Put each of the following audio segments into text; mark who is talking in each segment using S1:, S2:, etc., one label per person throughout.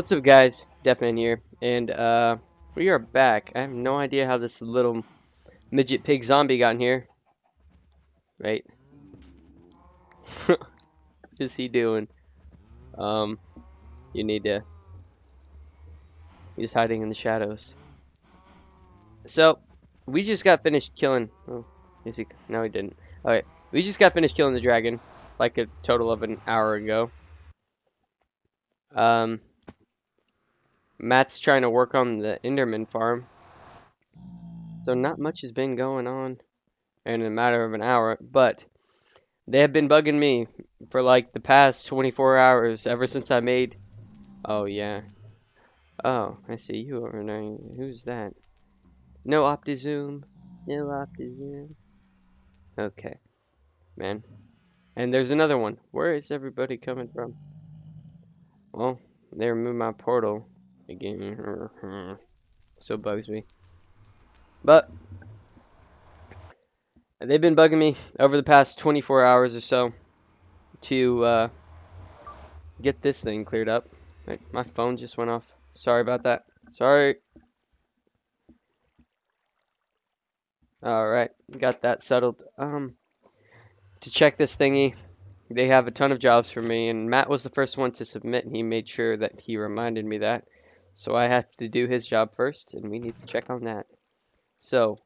S1: What's up guys, Deafman here, and uh, we are back. I have no idea how this little midget pig zombie got in here. Right? what is he doing? Um, you need to... He's hiding in the shadows. So, we just got finished killing... Oh, is he... No, he didn't. Alright, we just got finished killing the dragon, like a total of an hour ago. Um... Matt's trying to work on the Enderman farm. So not much has been going on in a matter of an hour, but they have been bugging me for like the past 24 hours ever since I made Oh yeah. Oh, I see you over there. Who's that? No OptiZoom. No OptiZoom. Okay. Man. And there's another one. Where is everybody coming from? Well, they removed my portal again. Still bugs me. But they've been bugging me over the past 24 hours or so to uh, get this thing cleared up. My phone just went off. Sorry about that. Sorry. Alright, got that settled. Um, to check this thingy, they have a ton of jobs for me, and Matt was the first one to submit, and he made sure that he reminded me that. So I have to do his job first, and we need to check on that. So,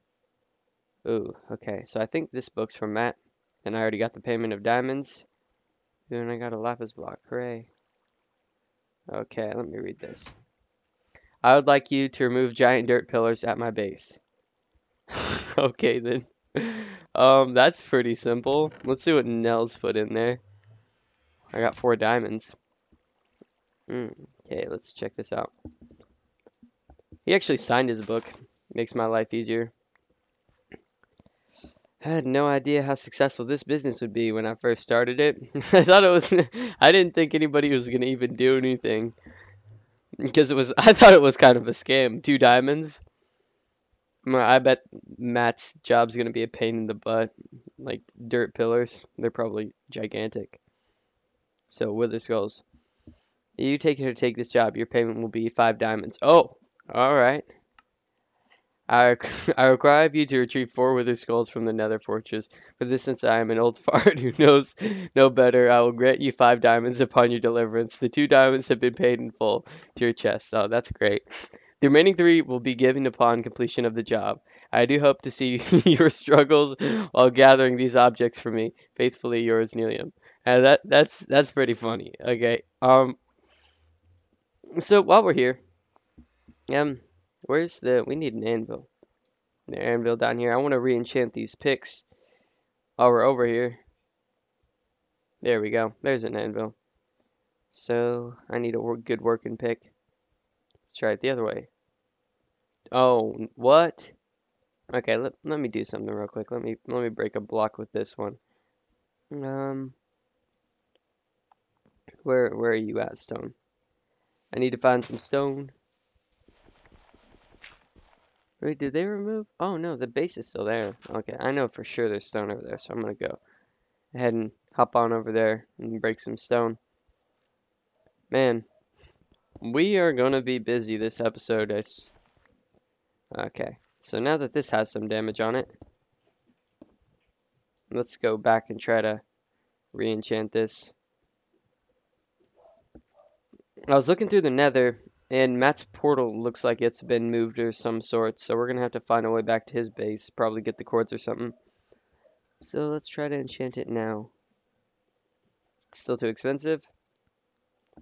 S1: ooh, okay. So I think this book's from Matt, and I already got the payment of diamonds. Then I got a lapis block. Hooray. Okay, let me read this. I would like you to remove giant dirt pillars at my base. okay, then. um, that's pretty simple. Let's see what Nell's put in there. I got four diamonds. Mm, okay, let's check this out. He actually signed his book. Makes my life easier. I had no idea how successful this business would be when I first started it. I thought it was I didn't think anybody was going to even do anything. Because it was I thought it was kind of a scam. Two diamonds. I bet Matt's job's going to be a pain in the butt. Like dirt pillars. They're probably gigantic. So Wither Skulls. You take her to take this job. Your payment will be five diamonds. Oh, all right. I, I require you to retrieve four wither skulls from the nether fortress. For this, since I am an old fart who knows no better, I will grant you five diamonds upon your deliverance. The two diamonds have been paid in full to your chest. Oh, that's great. The remaining three will be given upon completion of the job. I do hope to see your struggles while gathering these objects for me. Faithfully yours, Nelium. And that that's that's pretty funny. Okay. Um. So while we're here, um, where's the? We need an anvil. The anvil down here. I want to re-enchant these picks. While we're over here. There we go. There's an anvil. So I need a good working pick. Let's try it the other way. Oh, what? Okay, let, let me do something real quick. Let me let me break a block with this one. Um, where where are you at, stone? I need to find some stone. Wait, did they remove? Oh no, the base is still there. Okay, I know for sure there's stone over there, so I'm gonna go ahead and hop on over there and break some stone. Man, we are gonna be busy this episode. Okay, so now that this has some damage on it, let's go back and try to re-enchant this. I was looking through the nether and Matt's portal looks like it's been moved or some sort, so we're going to have to find a way back to his base, probably get the cords or something. So let's try to enchant it now. Still too expensive?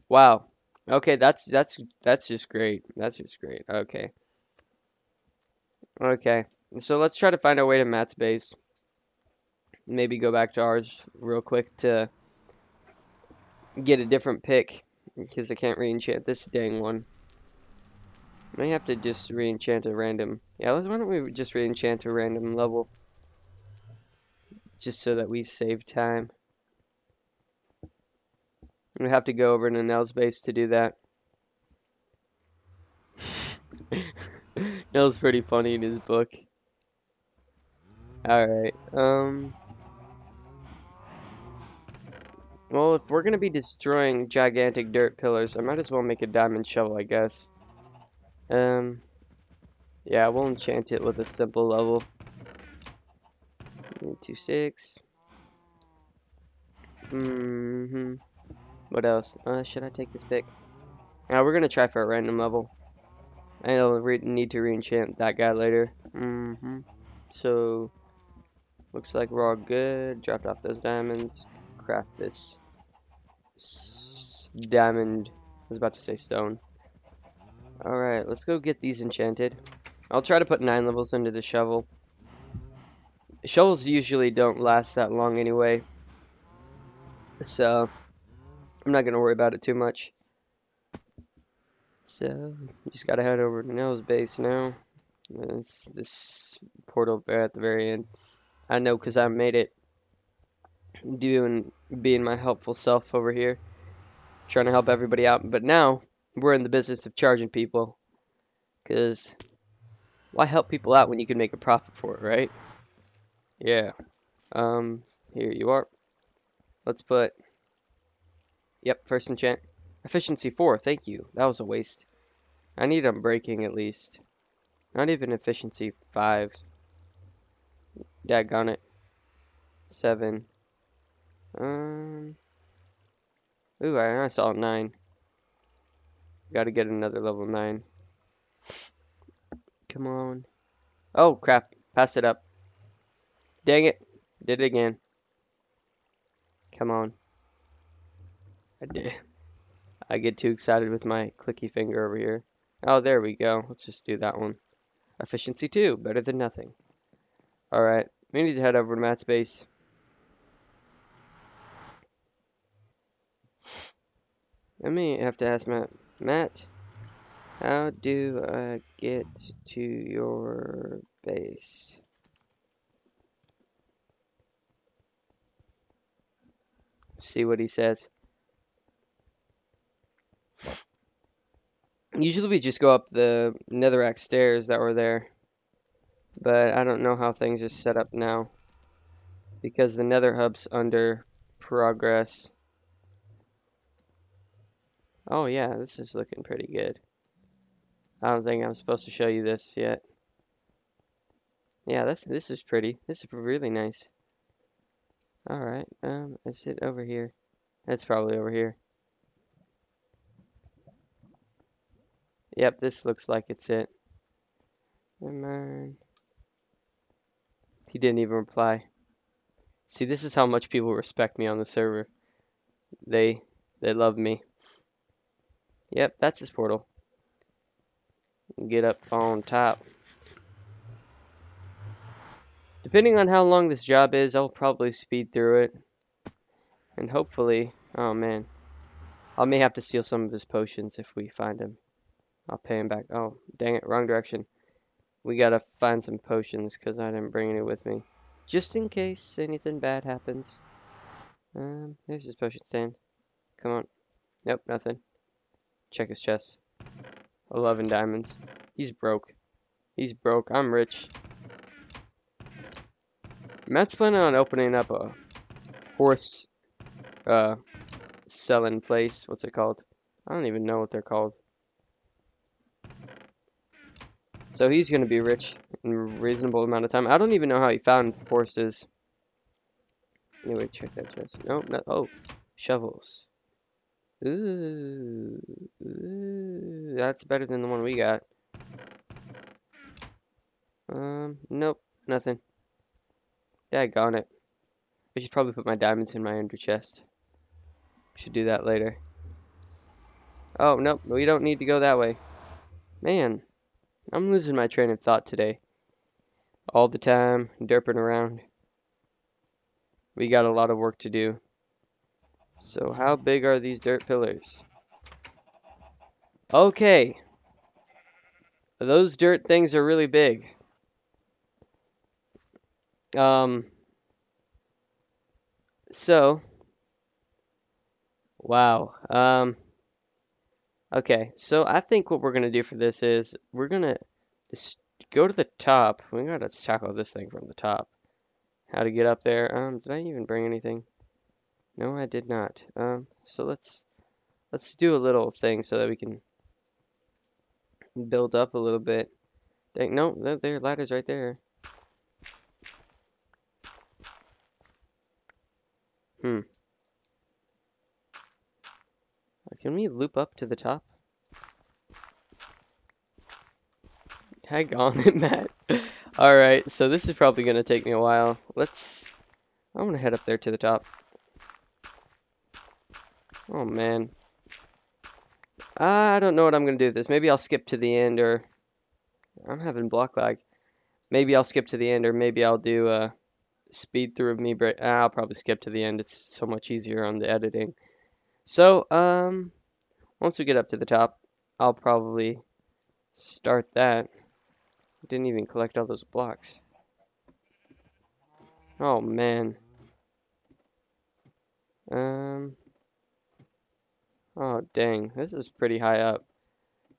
S1: Wow. Okay, that's that's that's just great. That's just great. Okay. Okay. So let's try to find our way to Matt's base. Maybe go back to ours real quick to get a different pick because I can't re-enchant this dang one. I have to just re-enchant a random. Yeah, why don't we just re-enchant a random level? Just so that we save time. We have to go over to Nell's base to do that. Nell's pretty funny in his book. Alright, um... Well, if we're gonna be destroying gigantic dirt pillars, I might as well make a diamond shovel, I guess. Um, yeah, we'll enchant it with a simple level. Two six. Mm hmm What else? Uh, should I take this pick? Now we're gonna try for a random level. I'll need to re-enchant that guy later. Mm hmm So, looks like we're all good. Dropped off those diamonds. Craft this diamond. I was about to say stone. Alright, let's go get these enchanted. I'll try to put 9 levels into the shovel. Shovels usually don't last that long anyway. So, I'm not going to worry about it too much. So, just got to head over to Nell's base now. This, this portal at the very end. I know because I made it doing being my helpful self over here, trying to help everybody out. But now we're in the business of charging people, because why help people out when you can make a profit for it, right? Yeah. Um. Here you are. Let's put. Yep. First enchant. Efficiency four. Thank you. That was a waste. I need unbreaking at least. Not even efficiency five. Daggone it. Seven. Um. Ooh, I, saw nine. Got to get another level nine. Come on. Oh crap! Pass it up. Dang it! Did it again. Come on. I did. I get too excited with my clicky finger over here. Oh, there we go. Let's just do that one. Efficiency 2. Better than nothing. Alright. We need to head over to Matt's base. Let me have to ask Matt. Matt, how do I get to your base? See what he says. Usually we just go up the netherrack stairs that were there. But I don't know how things are set up now. Because the nether hub's under progress. Oh yeah, this is looking pretty good. I don't think I'm supposed to show you this yet. Yeah, that's this is pretty. This is really nice. Alright, um, is it over here? It's probably over here. Yep, this looks like it's it. Never mind. He didn't even reply. See, this is how much people respect me on the server. They, they love me. Yep, that's his portal. Get up on top. Depending on how long this job is, I'll probably speed through it. And hopefully, oh man, I may have to steal some of his potions if we find him. I'll pay him back. Oh, dang it, wrong direction. We gotta find some potions because I didn't bring any with me. Just in case anything bad happens. Um, there's his potion stand. Come on. Nope, nothing. Check his chest. 11 diamonds. He's broke. He's broke. I'm rich. Matt's planning on opening up a horse uh, selling place. What's it called? I don't even know what they're called. So he's going to be rich in a reasonable amount of time. I don't even know how he found horses. Anyway, check that chest. Nope, no, oh, shovels. Ooh, ooh, that's better than the one we got. Um, nope, nothing. Daggone it. I should probably put my diamonds in my ender chest. Should do that later. Oh, nope, we don't need to go that way. Man, I'm losing my train of thought today. All the time, derping around. We got a lot of work to do. So how big are these dirt pillars? Okay. Those dirt things are really big. Um, so, wow. Um, okay, so I think what we're going to do for this is we're going to go to the top. We got to tackle this thing from the top. How to get up there. Um, did I even bring anything? No, I did not. Um, so let's let's do a little thing so that we can build up a little bit. Dang, no, there, there ladder's right there. Hmm. Can we loop up to the top? Hang on Matt. Alright, so this is probably going to take me a while. Let's... I'm going to head up there to the top. Oh, man. I don't know what I'm going to do with this. Maybe I'll skip to the end, or... I'm having block lag. Maybe I'll skip to the end, or maybe I'll do a speed through of me break. I'll probably skip to the end. It's so much easier on the editing. So, um, once we get up to the top, I'll probably start that. Didn't even collect all those blocks. Oh, man. Um, oh, dang. This is pretty high up.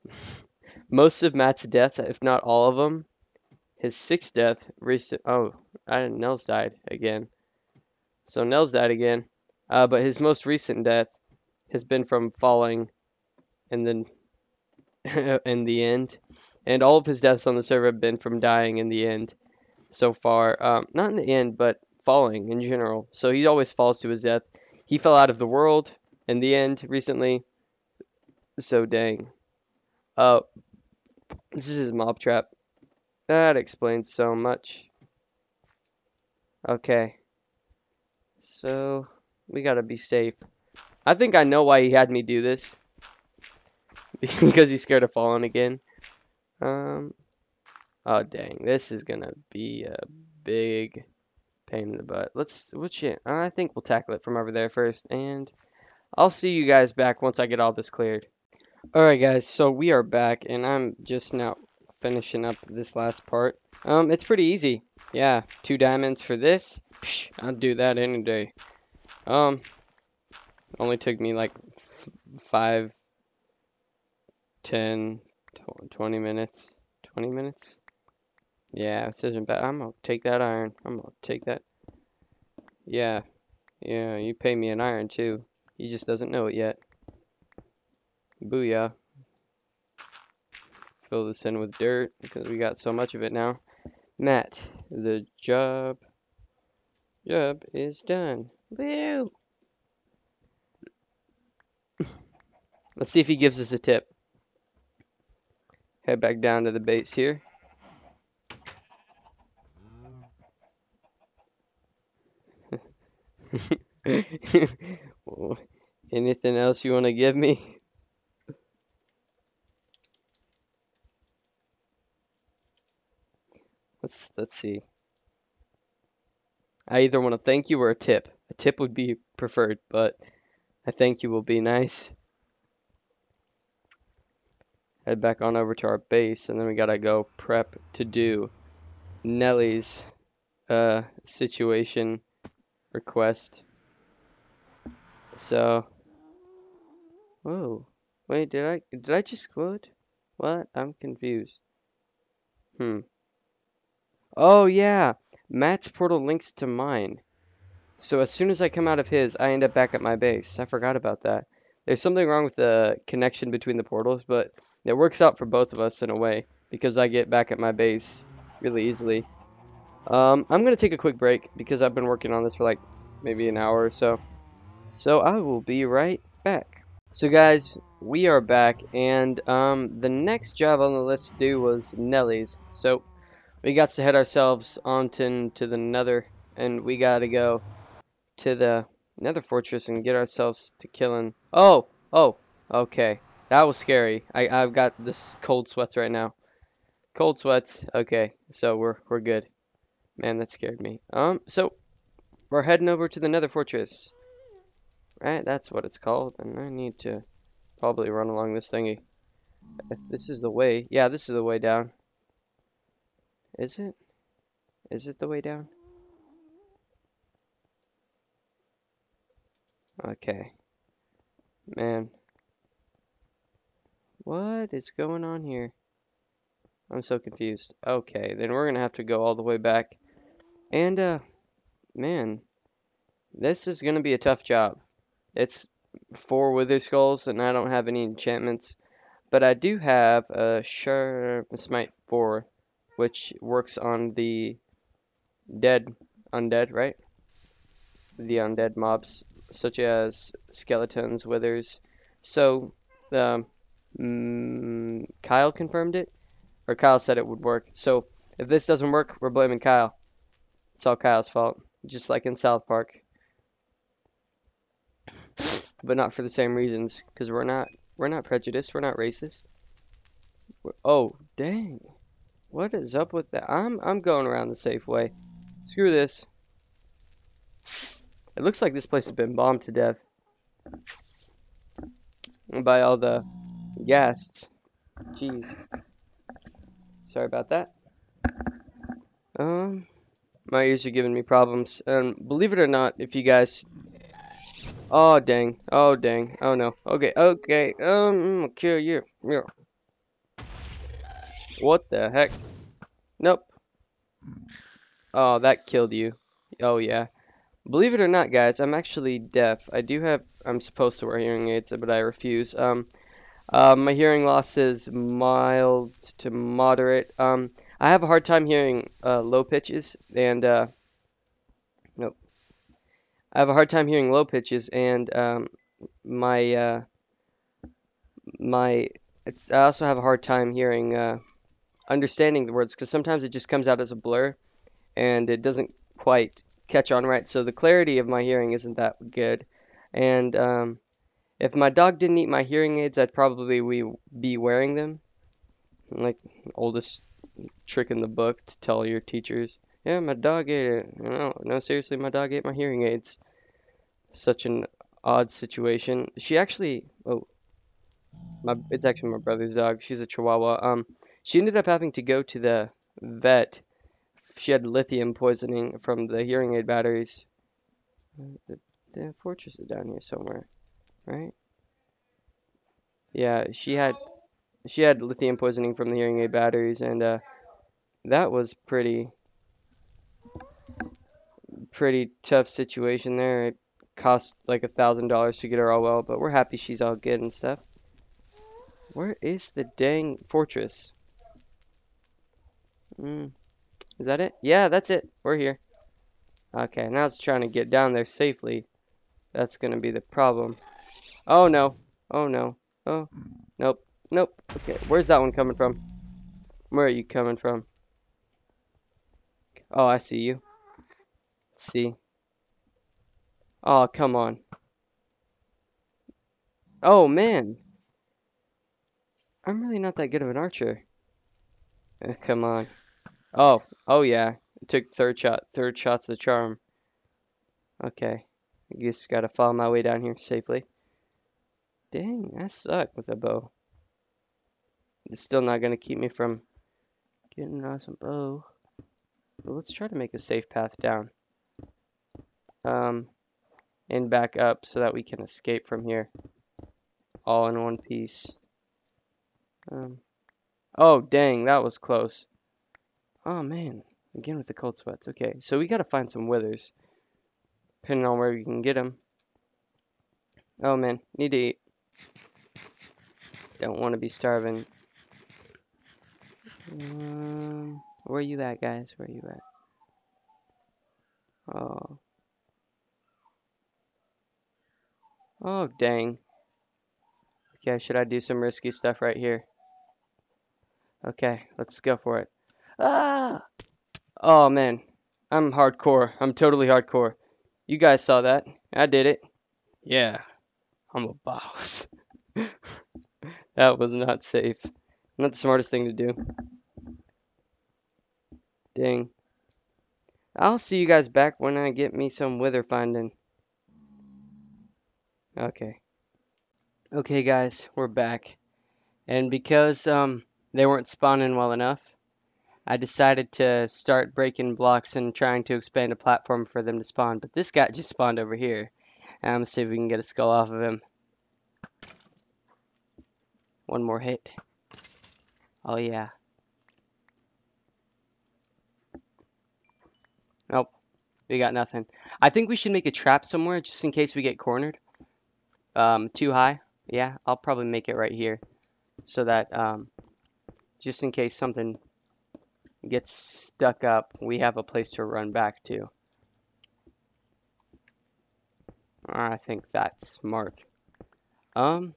S1: Most of Matt's deaths, if not all of them, his sixth death, recent. Oh, I. Nels died again. So Nels died again. Uh, but his most recent death has been from falling and then in the end. And all of his deaths on the server have been from dying in the end so far. Um, not in the end, but falling in general. So he always falls to his death. He fell out of the world in the end recently. So dang. Uh, this is mob trap. That explains so much. Okay. So, we gotta be safe. I think I know why he had me do this. because he's scared of falling again. Um, oh dang, this is gonna be a big pain in the butt. Let's, which? I think we'll tackle it from over there first, and I'll see you guys back once I get all this cleared. Alright guys, so we are back, and I'm just now finishing up this last part. Um, it's pretty easy. Yeah, two diamonds for this. I'll do that any day. Um, only took me like five, ten, twenty minutes. 20 minutes? Yeah, this isn't bad. I'm gonna take that iron. I'm gonna take that. Yeah. Yeah, you pay me an iron too. He just doesn't know it yet. Booyah. Fill this in with dirt because we got so much of it now. Matt, the job job is done. Woo! Let's see if he gives us a tip. Head back down to the base here. Anything else you want to give me? Let's let's see. I either want to thank you or a tip. A tip would be preferred, but a thank you will be nice. Head back on over to our base, and then we gotta go prep to do Nellie's uh, situation request. So, whoa, wait, did I did I just quote? What? I'm confused. Hmm. Oh yeah, Matt's portal links to mine. So as soon as I come out of his, I end up back at my base. I forgot about that. There's something wrong with the connection between the portals, but it works out for both of us in a way because I get back at my base really easily. Um, I'm going to take a quick break because I've been working on this for like maybe an hour or so. So I will be right back. So guys, we are back and um, the next job on the list to do was Nelly's. So we got to head ourselves on to, to the nether and we got to go to the nether fortress and get ourselves to killing. Oh oh okay. That was scary. I, I've got this cold sweats right now. Cold sweats. Okay so we're we're good. Man that scared me. Um so we're heading over to the nether fortress right that's what it's called and I need to probably run along this thingy if this is the way yeah this is the way down is it? Is it the way down? Okay. Man. What is going on here? I'm so confused. Okay, then we're going to have to go all the way back. And, uh, man. This is going to be a tough job. It's four wither skulls, and I don't have any enchantments. But I do have a sharp smite 4, which works on the dead undead, right? The undead mobs, such as skeletons, withers. So, um, mm, Kyle confirmed it, or Kyle said it would work. So, if this doesn't work, we're blaming Kyle. It's all Kyle's fault, just like in South Park. But not for the same reasons, because we're not we're not prejudiced. We're not racist. We're, oh, dang. What is up with that? I'm I'm going around the safe way. Screw this. It looks like this place has been bombed to death by all the ghasts. Jeez. Sorry about that. Um, my ears are giving me problems. And believe it or not, if you guys... Oh, dang. Oh, dang. Oh, no. Okay, okay. Um, kill you. Yeah. What the heck? Nope. Oh, that killed you. Oh, yeah. Believe it or not, guys, I'm actually deaf. I do have... I'm supposed to wear hearing aids, but I refuse. Um, uh, my hearing loss is mild to moderate. Um, I have a hard time hearing uh, low pitches, and... Uh, nope. I have a hard time hearing low pitches, and um, my... Uh, my... I also have a hard time hearing... Uh, understanding the words, because sometimes it just comes out as a blur, and it doesn't quite catch on right. So the clarity of my hearing isn't that good. And um, if my dog didn't eat my hearing aids, I'd probably we be wearing them. Like oldest trick in the book to tell your teachers, yeah, my dog ate it. No, no, seriously, my dog ate my hearing aids. Such an odd situation. She actually, oh, my, it's actually my brother's dog. She's a Chihuahua. Um, she ended up having to go to the vet she had lithium poisoning from the hearing aid batteries. The, the fortress is down here somewhere, right? Yeah, she had she had lithium poisoning from the hearing aid batteries, and uh, that was pretty pretty tough situation there. It cost like a thousand dollars to get her all well, but we're happy she's all good and stuff. Where is the dang fortress? Hmm. Is that it? Yeah, that's it. We're here. Okay, now it's trying to get down there safely. That's to be the problem. Oh, no. Oh, no. Oh, nope. Nope. Okay, where's that one coming from? Where are you coming from? Oh, I see you. Let's see. Oh, come on. Oh, man. I'm really not that good of an archer. Uh, come on. Oh, oh yeah. Took third shot, third shot's the charm. Okay. I just gotta follow my way down here safely. Dang, I suck with a bow. It's still not gonna keep me from getting an awesome bow. But let's try to make a safe path down. Um, and back up so that we can escape from here. All in one piece. Um, oh, dang, that was close. Oh man, again with the cold sweats. Okay, so we gotta find some withers. Depending on where we can get them. Oh man, need to eat. Don't want to be starving. Um, where you at, guys? Where you at? Oh. Oh, dang. Okay, should I do some risky stuff right here? Okay, let's go for it. Ah! Oh, man. I'm hardcore. I'm totally hardcore. You guys saw that. I did it. Yeah. I'm a boss. that was not safe. Not the smartest thing to do. Dang. I'll see you guys back when I get me some wither finding. Okay. Okay, guys. We're back. And because um they weren't spawning well enough, I decided to start breaking blocks and trying to expand a platform for them to spawn. But this guy just spawned over here. I'm to see if we can get a skull off of him. One more hit. Oh, yeah. Nope. We got nothing. I think we should make a trap somewhere just in case we get cornered. Um, too high. Yeah, I'll probably make it right here. So that, um, just in case something gets stuck up, we have a place to run back to. I think that's smart. Um,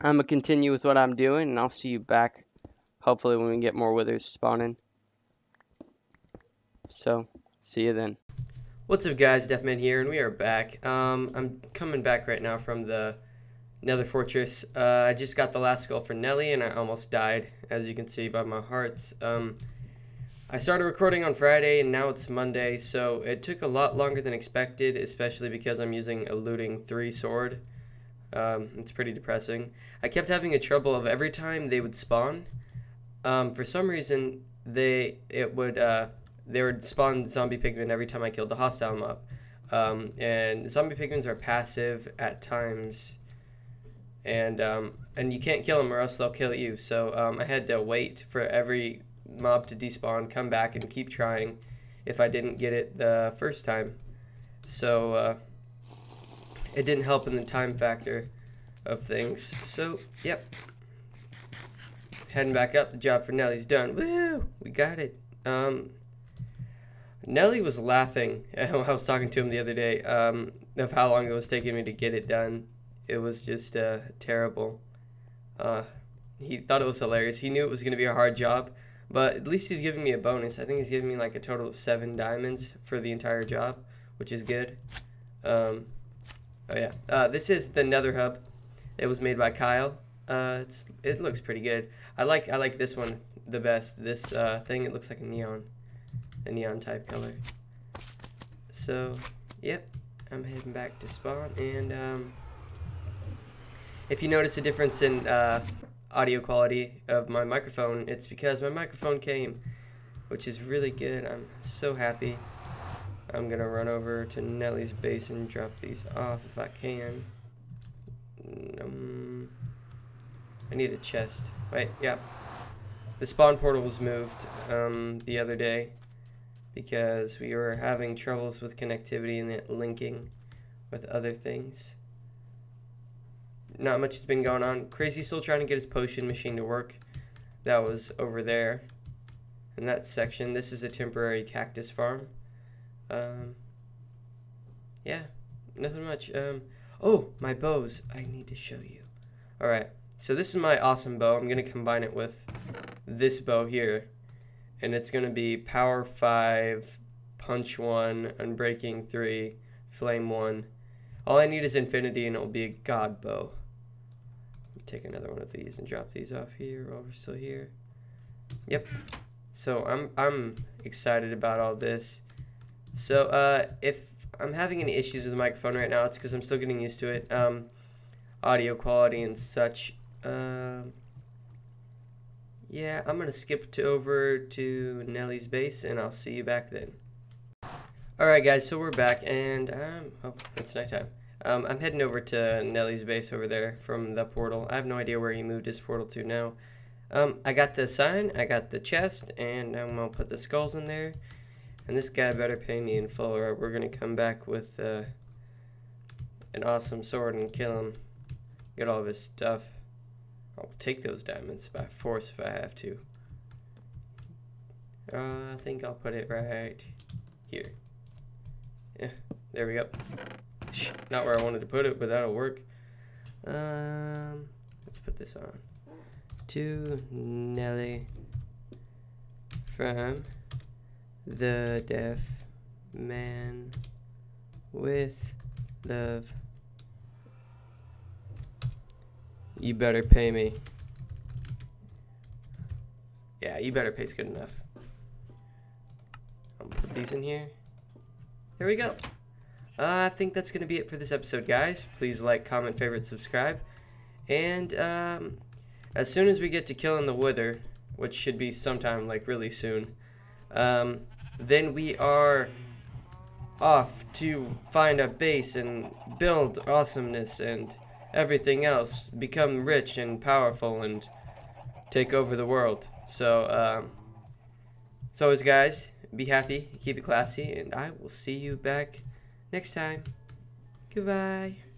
S1: I'm gonna continue with what I'm doing, and I'll see you back, hopefully when we get more withers spawning. So, see you then.
S2: What's up guys, Deafman here, and we are back. Um, I'm coming back right now from the Nether Fortress. Uh, I just got the last skull for Nelly, and I almost died, as you can see by my hearts. Um, I started recording on Friday and now it's Monday, so it took a lot longer than expected, especially because I'm using a looting 3 sword. Um, it's pretty depressing. I kept having a trouble of every time they would spawn, um, for some reason they it would uh, they would spawn zombie pigmen every time I killed the hostile mob. Um, and zombie pigmen are passive at times, and um, and you can't kill them or else they'll kill you. So um, I had to wait for every mob to despawn, come back, and keep trying if I didn't get it the first time. So uh, it didn't help in the time factor of things. So, yep. Heading back up, the job for Nelly's done. Woo! We got it. Um, Nelly was laughing I was talking to him the other day um, of how long it was taking me to get it done. It was just uh, terrible. Uh, he thought it was hilarious. He knew it was going to be a hard job, but at least he's giving me a bonus. I think he's giving me like a total of seven diamonds for the entire job, which is good. Um, oh yeah, uh, this is the Nether Hub. It was made by Kyle. Uh, it looks pretty good. I like I like this one the best. This uh, thing it looks like a neon, a neon type color. So, yep, I'm heading back to spawn and um, if you notice a difference in uh, audio quality of my microphone, it's because my microphone came, which is really good. I'm so happy. I'm gonna run over to Nelly's base and drop these off if I can. Um, I need a chest. Wait, yeah. The spawn portal was moved um, the other day because we were having troubles with connectivity and it linking with other things not much has been going on. Crazy's still trying to get his potion machine to work. That was over there in that section. This is a temporary cactus farm. Um, yeah, nothing much. Um, oh, my bows. I need to show you. All right, so this is my awesome bow. I'm going to combine it with this bow here. And it's going to be power 5, punch 1, unbreaking 3, flame 1. All I need is infinity and it will be a god bow take another one of these and drop these off here while we're still here. Yep. So I'm I'm excited about all this. So uh, if I'm having any issues with the microphone right now, it's because I'm still getting used to it. Um, audio quality and such. Uh, yeah, I'm gonna skip to over to Nelly's base, and I'll see you back then. All right, guys. So we're back, and um, oh, it's nighttime. Um, I'm heading over to Nelly's base over there from the portal. I have no idea where he moved his portal to now. Um, I got the sign, I got the chest, and I'm to put the skulls in there. And this guy better pay me in full or we're to come back with uh, an awesome sword and kill him. Get all of his stuff. I'll take those diamonds by force if I have to. Uh, I think I'll put it right here. Yeah, there we go. Not where I wanted to put it, but that'll work. Um, let's put this on. To Nelly from the deaf man with love. You better pay me. Yeah, you better pay's good enough. I'll put these in here. There we go. Uh, I think that's going to be it for this episode, guys. Please like, comment, favorite, subscribe. And um, as soon as we get to killing the Wither, which should be sometime like really soon, um, then we are off to find a base and build awesomeness and everything else, become rich and powerful and take over the world. So, um, so as guys, be happy, keep it classy, and I will see you back next time. Goodbye.